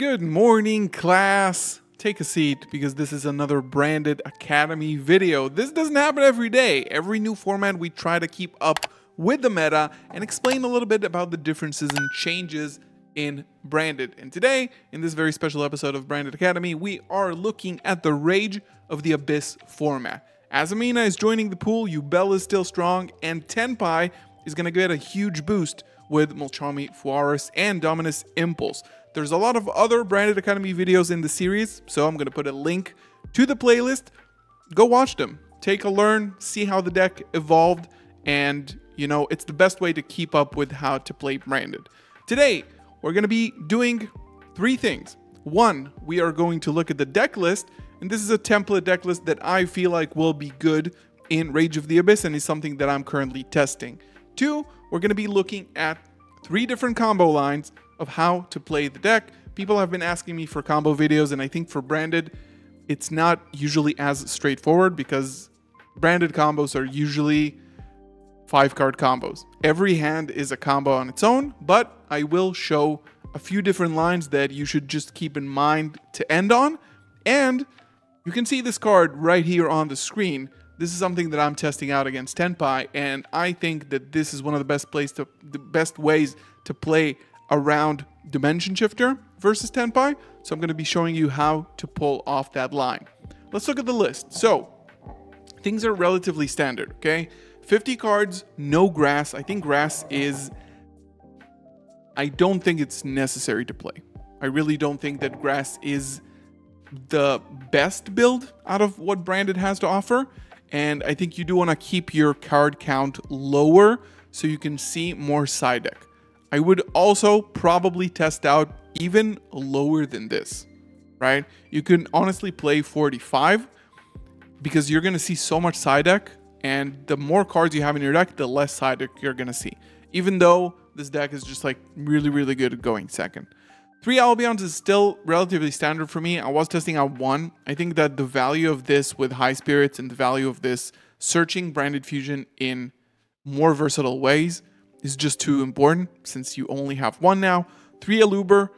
Good morning, class. Take a seat because this is another branded Academy video. This doesn't happen every day. Every new format, we try to keep up with the meta and explain a little bit about the differences and changes in Branded. And today, in this very special episode of Branded Academy, we are looking at the Rage of the Abyss format. Azamina is joining the pool, Yubel is still strong, and Tenpai is going to get a huge boost with Mulcharmy Fuwalos and Dominus Impulse. There's a lot of other Branded Academy videos in the series, so I'm going to put a link to the playlist. Go watch them. Take a learn, see how the deck evolved, and you know, it's the best way to keep up with how to play Branded. Today, we're going to be doing three things. One, we are going to look at the deck list, and this is a template deck list that I feel like will be good in Rage of the Abyss and is something that I'm currently testing. Two, we're going to be looking at three different combo lines of how to play the deck. People have been asking me for combo videos, and I think for branded, it's not usually as straightforward because branded combos are usually five card combos. Every hand is a combo on its own, but I will show a few different lines that you should just keep in mind to end on. And you can see this card right here on the screen. This is something that I'm testing out against Tenpai, and I think that this is one of the best plays to the best ways to play around Dimension Shifter versus Tenpai. So I'm going to be showing you how to pull off that line. Let's look at the list. So things are relatively standard, okay? 50 cards, no grass. I think grass is. I don't think it's necessary to play. I really don't think that grass is the best build out of what Branded has to offer. And I think you do want to keep your card count lower so you can see more side deck. I would also probably test out even lower than this, right? You can honestly play 45 because you're going to see so much side deck. And the more cards you have in your deck, the less side deck you're going to see. Even though this deck is just like really, really good at going second. Three Albions is still relatively standard for me. I was testing out one. I think that the value of this with high spirits and the value of this searching branded fusion in more versatile ways is just too important since you only have one now. Three Aluber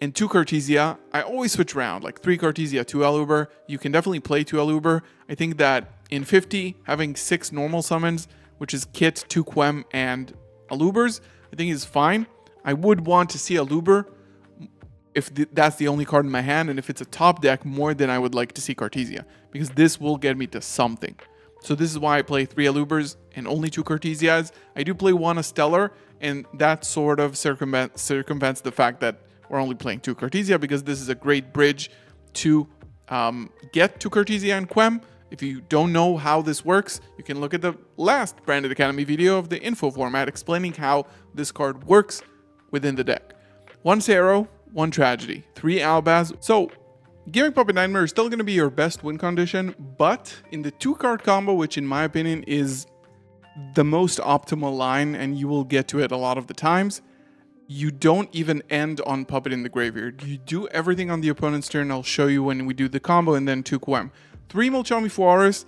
and two Cartesia. I always switch around, like three Cartesia, two Aluber. You can definitely play two Aluber. I think that in 50, having six normal summons, which is Kit, two Quem, and Alubers, I think is fine. I would want to see Aluber if th- that's the only card in my hand, and if it's a top deck, more than I would like to see Cartesia, because this will get me to something. So this is why I play three Alubers and only two Cartesias. I do play one Stellar, and that sort of circumvent- circumvents the fact that we're only playing two Cartesia, because this is a great bridge to um, get to Cartesia and Quem. If you don't know how this works, you can look at the last Branded Academy video of the info format explaining how this card works within the deck. One Zero, one tragedy, three Albaz. So, Gimmick Puppet Nightmare is still going to be your best win condition, but in the two card combo, which in my opinion is the most optimal line, and you will get to it a lot of the times, you don't even end on Puppet in the Graveyard. You do everything on the opponent's turn. I'll show you when we do the combo, and then two Quem. Three Mulcharmy Fuwalos.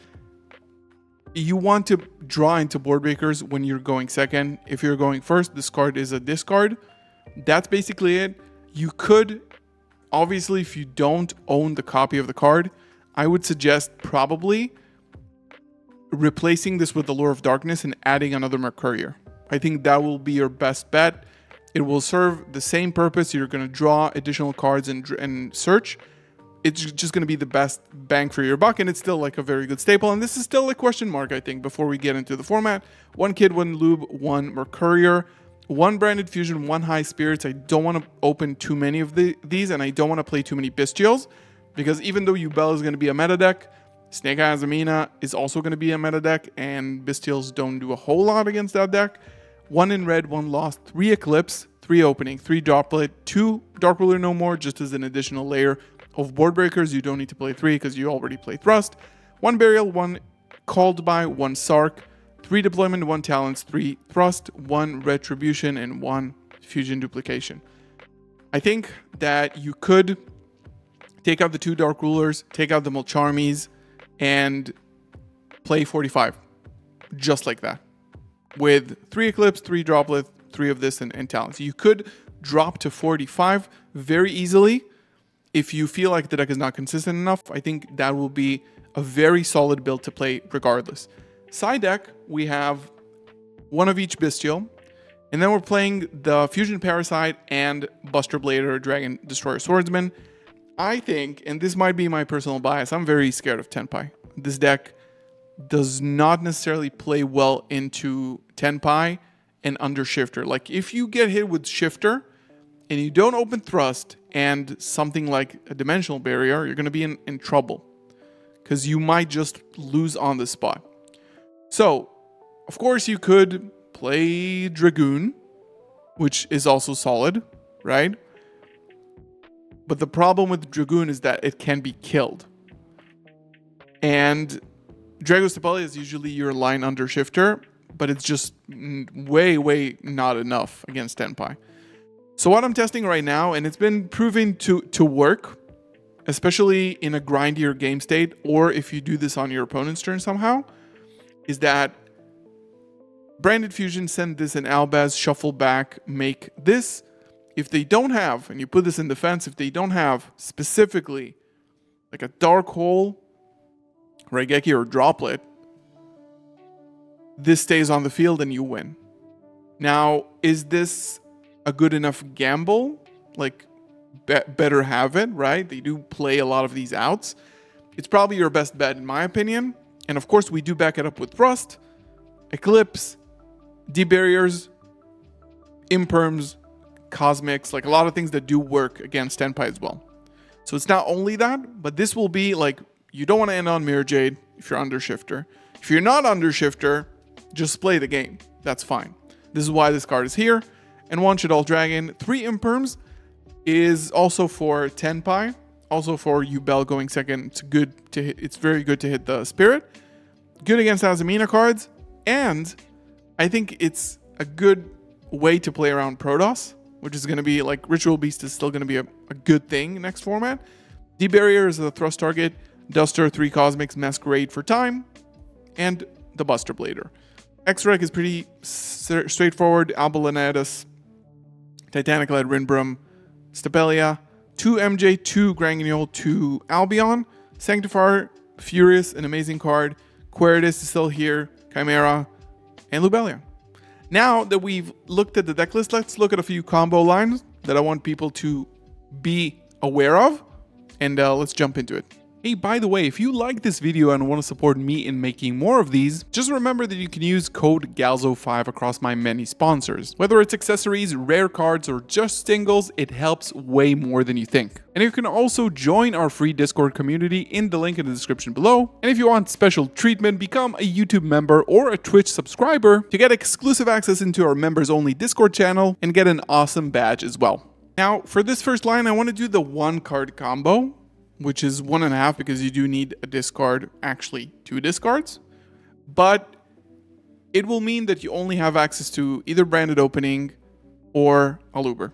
You want to draw into board breakers when you're going second. If you're going first, this card is a discard. That's basically it you could, obviously, if you don't own the copy of the card, I would suggest probably replacing this with the Lure of Darkness and adding another Mercourier. I think that will be your best bet. It will serve the same purpose. You're going to draw additional cards and, and search. It's just going to be the best bang for your buck, and it's still like a very good staple. And this is still a question mark, I think, before we get into the format. One kid, one lube, one Mercourier one branded fusion, one high spirits. I don't want to open too many of the, these, and I don't want to play too many Bystials, because even though Yubel is going to be a meta deck, Snake Eye Amina is also going to be a meta deck, and Bystials don't do a whole lot against that deck. One in red, one lost, three Eclipse, three opening, three Droplet, two Dark Ruler No More, just as an additional layer of board breakers. You don't need to play three because you already play Thrust. One Burial, one Called by, one Sark, 3 deployment, 1 talents, 3 thrust, 1 retribution, and 1 fusion duplication. I think that you could take out the two Dark Rulers, take out the Mulcharmies, and play 45. Just like that. With 3 Eclipse, 3 Droplet, 3 of this, and, and talents. You could drop to 45 very easily if you feel like the deck is not consistent enough, I think that will be a very solid build to play regardless. Side deck, we have one of each Bystial, and then we're playing the Fusion Parasite and Buster Blader Dragon Destroyer Swordsman. I think, and this might be my personal bias, I'm very scared of Tenpai. This deck does not necessarily play well into Tenpai and under Shifter. Like, if you get hit with Shifter and you don't open Thrust and something like a Dimensional Barrier, you're going to be in, in trouble because you might just lose on the spot. So, of course, you could play Dragoon, which is also solid, right? But the problem with Dragoon is that it can be killed. And Drago Stapelia is usually your line under shifter, but it's just way, way not enough against Tenpai. So what I'm testing right now, and it's been proven to, to work, especially in a grindier game state, or if you do this on your opponent's turn somehow, is that Branded Fusion send this in Albaz, shuffle back, make this. If they don't have, and you put this in defense, if they don't have specifically like a Dark Hole, Raigeki, or Droplet, this stays on the field and you win. Now, is this a good enough gamble? Like, be better have it, right? They do play a lot of these outs. It's probably your best bet, in my opinion. And of course, we do back it up with Thrust, Eclipse, debarriers, Imperms, Cosmics, like a lot of things that do work against Tenpai as well. So it's not only that, but this will be like, you don't want to end on Mirror Jade if you're under Shifter. If you're not under Shifter, just play the game. That's fine. This is why this card is here. And one Shaddoll Dragon, three Imperms is also for Tenpai. Also for Yubel going second. It's good to hit, it's very good to hit the Spirit. Good against Azamina cards. And I think it's a good way to play around Protoss, which is going to be like Ritual Beast is still going to be a, a, good thing next format. Deep Barrier is a thrust target. Duster, 3 Cosmics, Masquerade for time. And the Buster Blader. X-Rec is pretty straightforward. Alba-Lenatus, Titanic Led Rindbrumm, Stapelia, 2 MJ, 2 Granguignol, 2 Albion, Sanctifire, Furious, an amazing card, Quaeritis is still here, Chimera, and Lubellion. Now that we've looked at the deck list, let's look at a few combo lines that I want people to be aware of, and uh, let's jump into it. Hey, by the way, if you like this video and want to support me in making more of these, just remember that you can use code GALZO5 across my many sponsors. Whether it's accessories, rare cards, or just singles, it helps way more than you think. And you can also join our free Discord community in the link in the description below. And if you want special treatment, become a YouTube member or a Twitch subscriber to get exclusive access into our members only Discord channel and get an awesome badge as well. Now, for this first line, I want to do the one card combo which is one and a half because you do need a discard, actually two discards. But it will mean that you only have access to either branded opening or Aluber.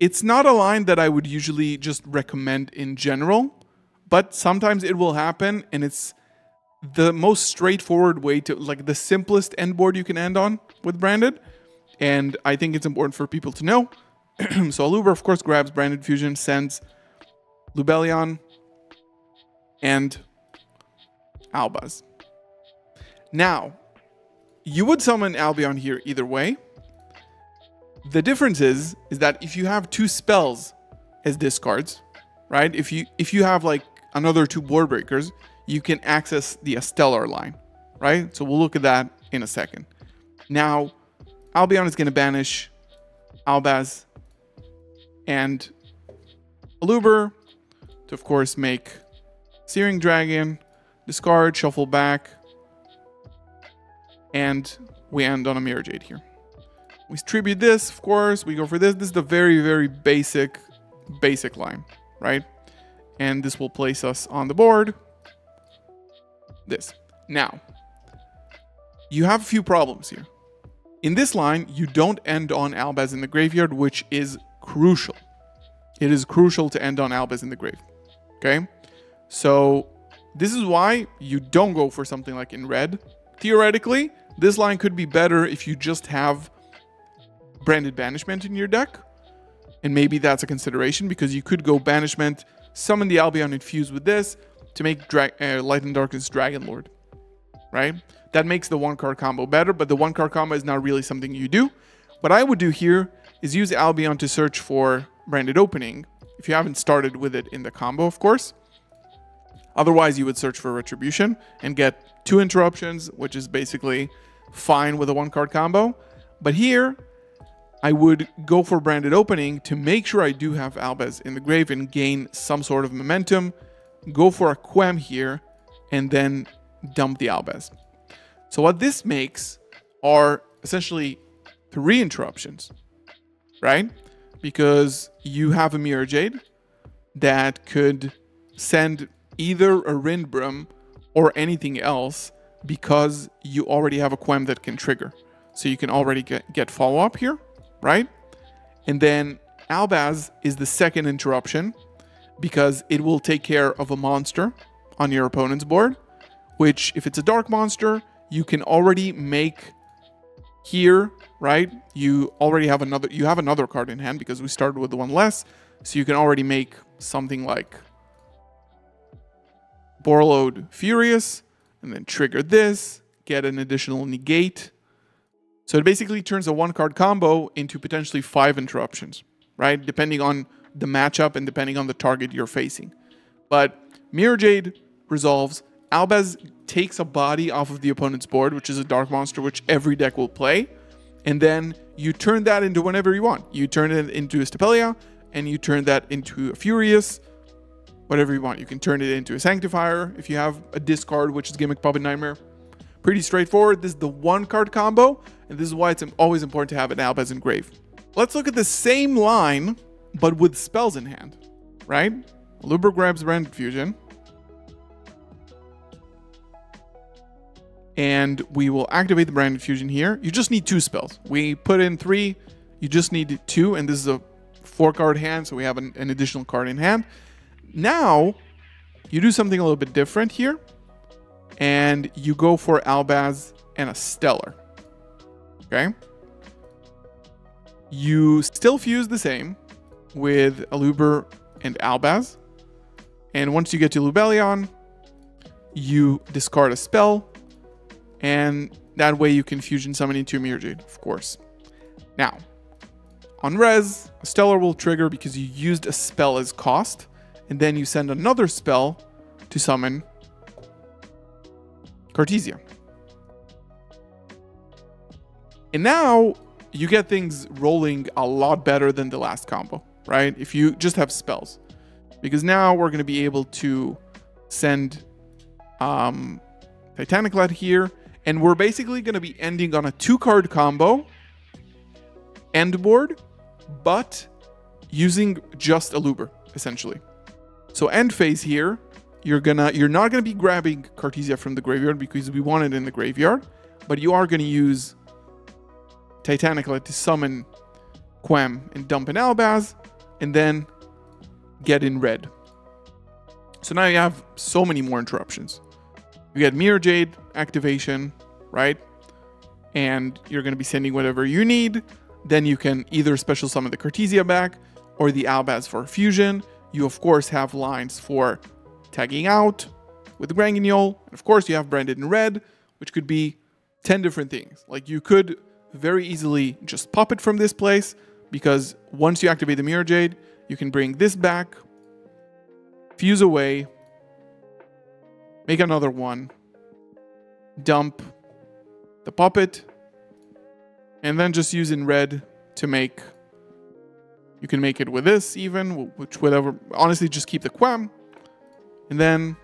It's not a line that I would usually just recommend in general, but sometimes it will happen and it's the most straightforward way to like the simplest end board you can end on with branded. And I think it's important for people to know. so Aluber, of course, grabs branded fusion, sends Lubellion, and Albaz. Now, you would summon Albion here either way. The difference is, is that if you have two spells as discards, right? If you if you have like another two board breakers, you can access the Stellar line, right? So we'll look at that in a second. Now, Albion is going to banish Albaz and Aluber to, of course, make Searing Dragon, discard, shuffle back, and we end on a Mirror Jade here. We tribute this, of course, we go for this. This is the very, very basic, basic line, right? And this will place us on the board. This. Now, you have a few problems here. In this line, you don't end on Albaz in the graveyard, which is crucial. It is crucial to end on Albaz in the grave. Okay? So this is why you don't go for something like in red. Theoretically, this line could be better if you just have branded banishment in your deck. And maybe that's a consideration because you could go Banishment, summon the Albion infused with this to make uh, Light and Darkness Dragon Lord. Right? That makes the one card combo better, but the one card combo is not really something you do. What I would do here is use Albion to search for Branded Opening, if you haven't started with it in the combo, of course. Otherwise, you would search for Retribution and get two interruptions, which is basically fine with a one card combo. But here, I would go for Branded Opening to make sure I do have Albaz in the grave and gain some sort of momentum. Go for a Quem here and then dump the Albaz. So what this makes are essentially three interruptions, right? Because you have a Mirror Jade that could send either a Rindbrumm or anything else because you already have a Quem that can trigger. So you can already get, get follow up here, right? And then Albaz is the second interruption because it will take care of a monster on your opponent's board, which, if it's a dark monster, you can already make here, right? You already have another you have another card in hand because we started with the one less. So you can already make something like Borreload Furious and then trigger this, get an additional negate. So it basically turns a one card combo into potentially five interruptions, right? Depending on the matchup and depending on the target you're facing. But Mirror Jade resolves. Albaz takes a body off of the opponent's board, which is a dark monster, which every deck will play. And then you turn that into whatever you want. You turn it into a Stapelia, and you turn that into a Furious, whatever you want. You can turn it into a Sanctifire if you have a discard, which is Gimmick Puppet Nightmare. Pretty straightforward. This is the one card combo, and this is why it's always important to have an Albaz Grave. Let's look at the same line, but with spells in hand, right? Lubber grabs Brand Fusion. And we will activate the branded fusion here. You just need two spells. We put in three, you just need two, and this is a four card hand, so we have an, an additional card in hand. Now, you do something a little bit different here, and you go for Albaz and a Stellar. Okay? You still fuse the same with Aluber and Albaz, and once you get to Lubellion, you discard a spell and that way you can fusion summon into Mirror Jade, of course. Now, on Res, a Stellar will trigger because you used a spell as cost, and then you send another spell to summon Cartesia. And now you get things rolling a lot better than the last combo, right? If you just have spells. Because now we're going to be able to send um, Titanic Light here and we're basically going to be ending on a two card combo end board, but using just Aluber, essentially. So end phase here, you're gonna you're not gonna be grabbing Cartesia from the graveyard because we want it in the graveyard, but you are gonna use Titanic to summon Quem and dump an Albaz, and then get in red. So now you have so many more interruptions. You get Mirror Jade activation, right? And you're going to be sending whatever you need. Then you can either special summon the Cartesia back or the Albaz for fusion. You, of course, have lines for tagging out with Granguignol. And of course, you have branded in red, which could be 10 different things. Like you could very easily just pop it from this place because once you activate the Mirror Jade, you can bring this back, fuse away, make another one, dump the puppet, and then just use in red to make. You can make it with this even, which whatever. Honestly, just keep the quem, and then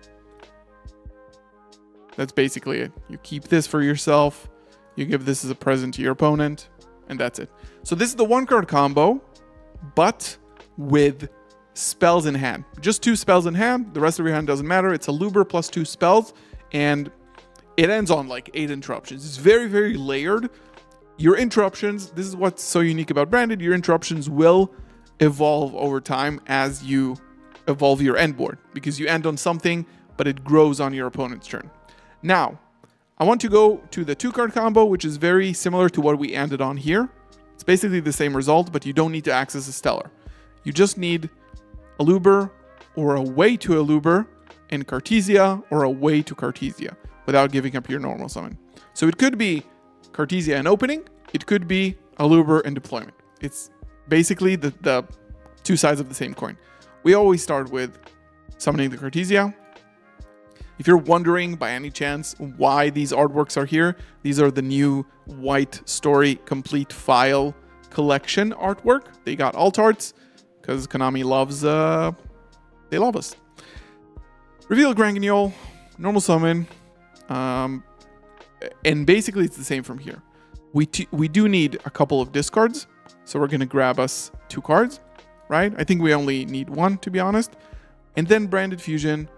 that's basically it. You keep this for yourself. You give this as a present to your opponent, and that's it. So this is the one card combo, but with spells in hand. Just two spells in hand. The rest of your hand doesn't matter. It's a Luber plus two spells, and it ends on like eight interruptions. It's very, very layered. Your interruptions, this is what's so unique about Branded, your interruptions will evolve over time as you evolve your end board because you end on something, but it grows on your opponent's turn. Now, I want to go to the two card combo, which is very similar to what we ended on here. It's basically the same result, but you don't need to access a stellar. You just need Aluber or a way to Aluber and Cartesia or a way to Cartesia without giving up your normal summon. So it could be Cartesia and opening, it could be Aluber and deployment. It's basically the, the two sides of the same coin. We always start with summoning the Cartesia. If you're wondering by any chance why these artworks are here, these are the new white story complete file collection artwork. They got alt arts because Konami loves, uh, they love us. Reveal Granguignol, normal summon, um, and basically it's the same from here. We, we do need a couple of discards, so we're gonna grab us two cards, right? I think we only need one to be honest. And then Branded Fusion,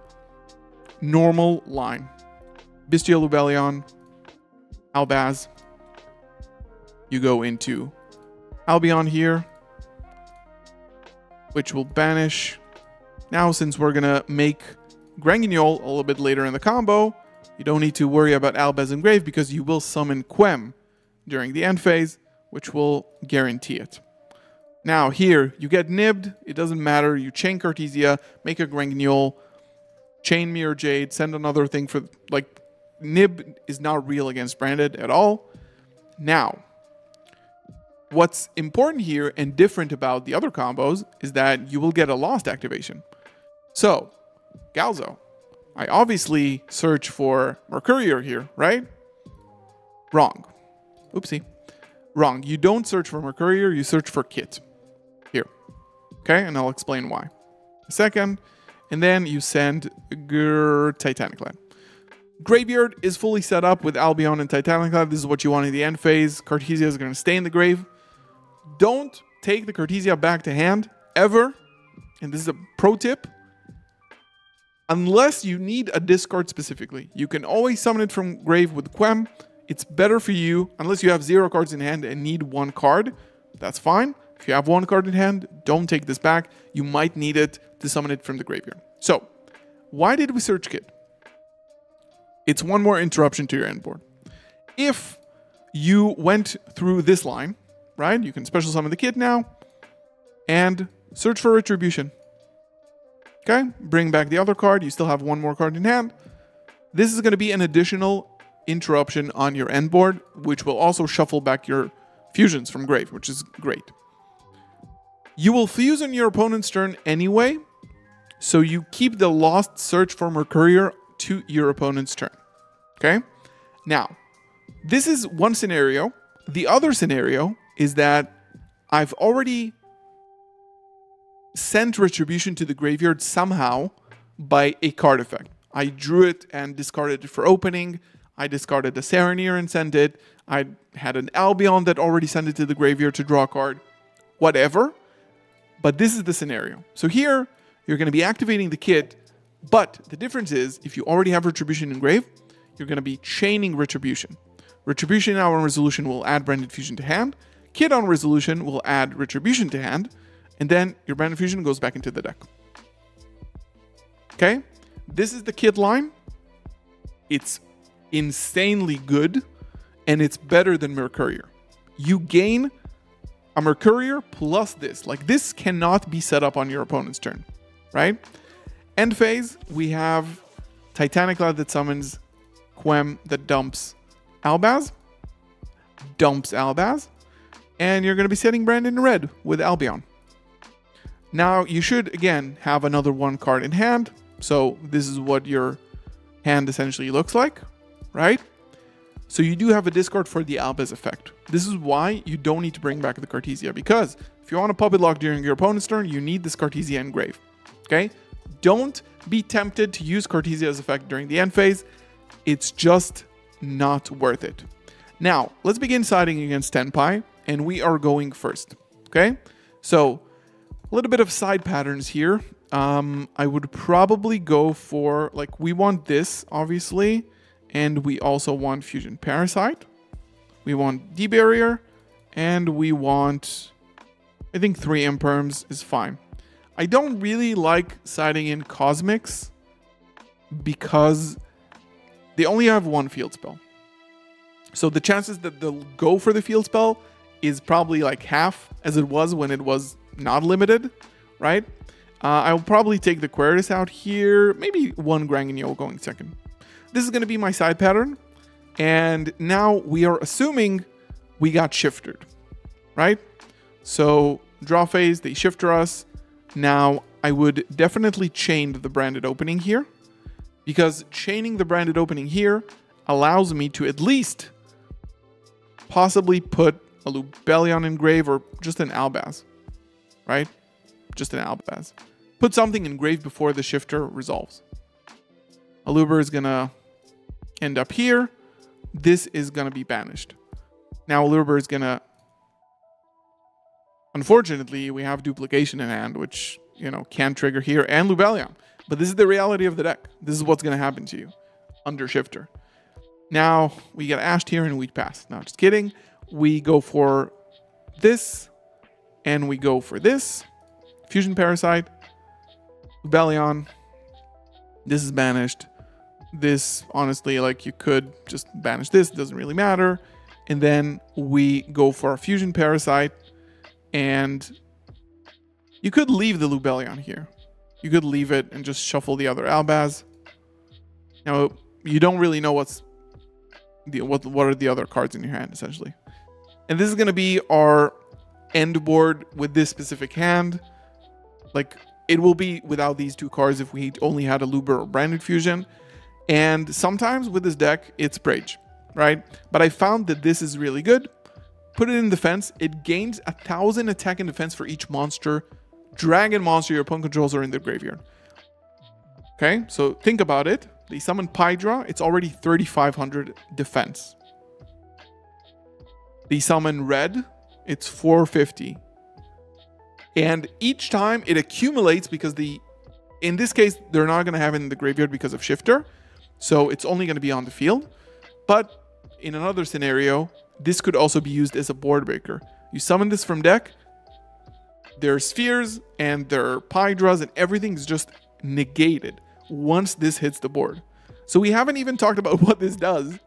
normal line. Bystial Lubellion, Albaz. You go into Albion here, which will banish. Now, since we're gonna make Granguignol a little bit later in the combo, you don't need to worry about Albaz and Grave because you will summon Quem during the end phase, which will guarantee it. Now here, you get nibbed, it doesn't matter, you chain Cartesia, make a Granguignol, chain Mirror Jade, send another thing for, like, nib is not real against Branded at all. Now, what's important here and different about the other combos is that you will get a lost activation. So, Galzo, I obviously search for Mercourier here, right? Wrong. Oopsie. Wrong. You don't search for Mercourier, you search for Kit. Here. Okay, and I'll explain why. Second, and then you send Grrr Titanic Lad. Graveyard is fully set up with Albion and Titanic Lad. This is what you want in the end phase. Cartesia is going to stay in the grave. Don't take the Cartesia back to hand, ever. And this is a pro tip unless you need a discard specifically. You can always summon it from grave with Quem. It's better for you, unless you have zero cards in hand and need one card. That's fine. If you have one card in hand, don't take this back. You might need it to summon it from the graveyard. So, why did we search Kit? It's one more interruption to your end board. If you went through this line, right, you can special summon the kid now and search for Retribution. Okay, bring back the other card. You still have one more card in hand. This is going to be an additional interruption on your end board, which will also shuffle back your fusions from grave, which is great. You will fuse on your opponent's turn anyway, so you keep the lost search for Mercourier to your opponent's turn. Okay? Now, this is one scenario. The other scenario is that I've already sent retribution to the graveyard somehow by a card effect. I drew it and discarded it for opening. I discarded the Serenir and sent it. I had an Albion that already sent it to the graveyard to draw a card. Whatever. But this is the scenario. So here, you're going to be activating the kit, but the difference is if you already have Retribution in grave, you're going to be chaining Retribution. Retribution now on resolution will add Branded Fusion to hand. Kit on resolution will add Retribution to hand and then your Branded Fusion goes back into the deck. Okay, this is the Kid line. It's insanely good, and it's better than Mercourier. You gain a Mercourier plus this. Like this cannot be set up on your opponent's turn, right? End phase, we have Titanic Lad that summons Quem that dumps Albaz, dumps Albaz, and you're going to be setting Brandon red with Albion. Now you should again have another one card in hand. So this is what your hand essentially looks like, right? So you do have a discard for the Albaz effect. This is why you don't need to bring back the Cartesia because if you want a puppet lock during your opponent's turn, you need this Cartesia engrave. Okay? Don't be tempted to use Cartesia's effect during the end phase. It's just not worth it. Now, let's begin siding against Tenpai, and we are going first. Okay? So a little bit of side patterns here. Um, I would probably go for, like, we want this, obviously, and we also want Fusion Parasite. We want D-Barrier, and we want, I think three Imperms is fine. I don't really like siding in Cosmics because they only have one field spell. So the chances that they'll go for the field spell is probably like half as it was when it was not limited, right? Uh, I'll probably take the Quaeritis out here, maybe one Granguignol going second. This is going to be my side pattern. And now we are assuming we got shifted, right? So draw phase, they shifter us. Now I would definitely chain the branded opening here because chaining the branded opening here allows me to at least possibly put a Lubellion in grave or just an Albaz, right? Just an Albaz. Put something engraved before the shifter resolves. Aluber is gonna end up here. This is gonna be banished. Now Aluber is gonna Unfortunately, we have duplication in hand, which, you know, can trigger here and Lubellion. But this is the reality of the deck. This is what's to happen to you under Shifter. Now, we get Ashed here and we pass. Now, just kidding. We go for this, and we go for this. Fusion Parasite, Lubellion. This is banished. This, honestly, like, you could just banish this. It doesn't really matter. And then we go for a Fusion Parasite, and you could leave the Lubellion here. You could leave it and just shuffle the other Albaz. Now, you don't really know what's the what what are the other cards in your hand, essentially. And this is going to be our end board with this specific hand. Like, it will be without these two cards if we only had a Luber or Branded Fusion. And sometimes with this deck, it's Brage, right? But I found that this is really good Put it in defense. It gains a thousand attack and defense for each monster, dragon monster your opponent controls are in the graveyard. Okay, so think about it. They summon Paidra, it's already 3,500 defense. They summon Red, it's 450. And each time it accumulates because the, in this case, they're not going to have it in the graveyard because of Shifter. So it's only going to be on the field. But in another scenario, this could also be used as a board breaker. You summon this from deck, there are spheres and there are Paidras and everything's just negated once this hits the board. So we haven't even talked about what this does.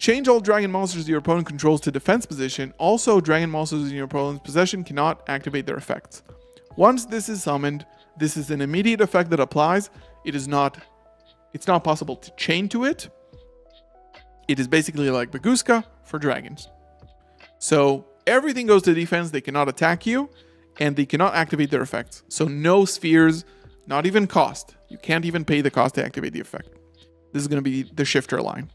Change all dragon monsters your opponent controls to defense position. Also, dragon monsters in your opponent's possession cannot activate their effects. Once this is summoned, this is an immediate effect that applies. It is not it's not possible to chain to it, it is basically like Bagooska for dragons. So everything goes to defense, they cannot attack you, and they cannot activate their effects. So no spheres, not even cost. You can't even pay the cost to activate the effect. This is going to be the shifter line.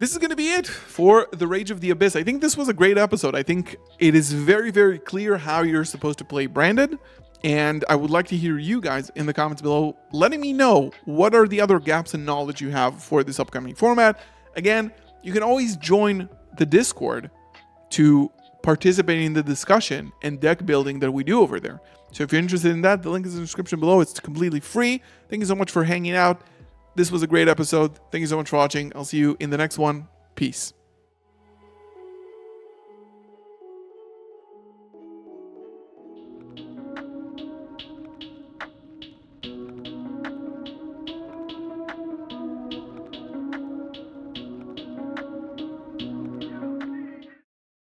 This is going to be it for The Rage of the Abyss. I think this was a great episode. I think it is very, very clear how you're supposed to play Branded. And I would like to hear you guys in the comments below letting me know what are the other gaps in knowledge you have for this upcoming format Again, you can always join the Discord to participate in the discussion and deck building that we do over there. So if you're interested in that, the link is in the description below. It's completely free. Thank you so much for hanging out. This was a great episode. Thank you so much for watching. I'll see you in the next one. Peace.